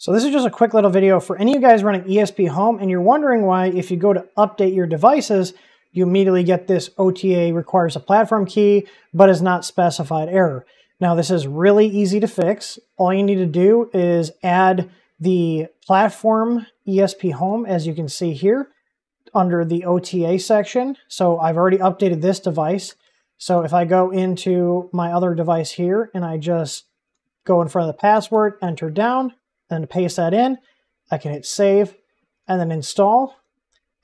So this is just a quick little video for any of you guys running ESPHome and you're wondering why if you go to update your devices, you immediately get this OTA requires a platform key, but is not specified error. Now this is really easy to fix. All you need to do is add the platform ESPHome, as you can see here, under the OTA section. So I've already updated this device. So if I go into my other device here and I just go in front of the password, enter down, then paste that in, I can hit save and then install.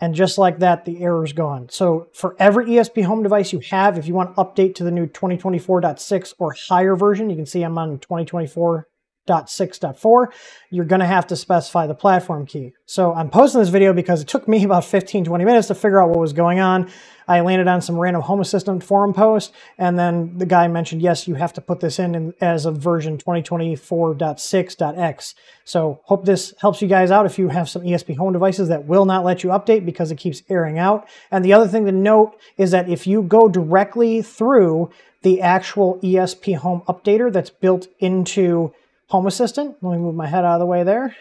And just like that, the error is gone. So for every ESPHome device you have, if you want to update to the new 2024.6 or higher version, you can see I'm on 2024 6.4, you're going to have to specify the platform key. So I'm posting this video because it took me about 15, 20 minutes to figure out what was going on. I landed on some random Home Assistant forum post, and then the guy mentioned, yes, you have to put this in, in as of version 2024.6.x. So hope this helps you guys out if you have some ESPHome devices that will not let you update because it keeps airing out. And the other thing to note is that if you go directly through the actual ESPHome updater that's built into Home Assistant. Let me move my head out of the way there.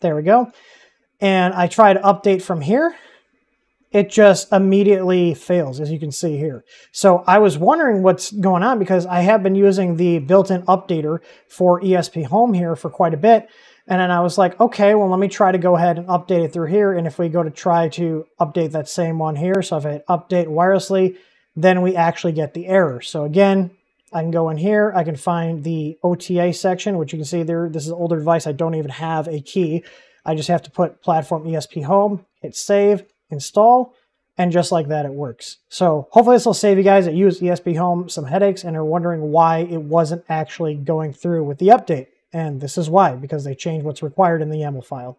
There we go. And I try to update from here. It just immediately fails, as you can see here. So I was wondering what's going on because I have been using the built-in updater for ESPHome here for quite a bit. And then I was like, okay, well, let me try to go ahead and update it through here. And if we go to try to update that same one here, so if I update wirelessly, then we actually get the error. So again, I can go in here, I can find the OTA section, which you can see there, this is an older device, I don't even have a key. I just have to put platform ESPHome, hit save, install, and just like that it works. So hopefully this will save you guys that use ESPHome some headaches and are wondering why it wasn't actually going through with the update. And this is why, because they changed what's required in the YAML file.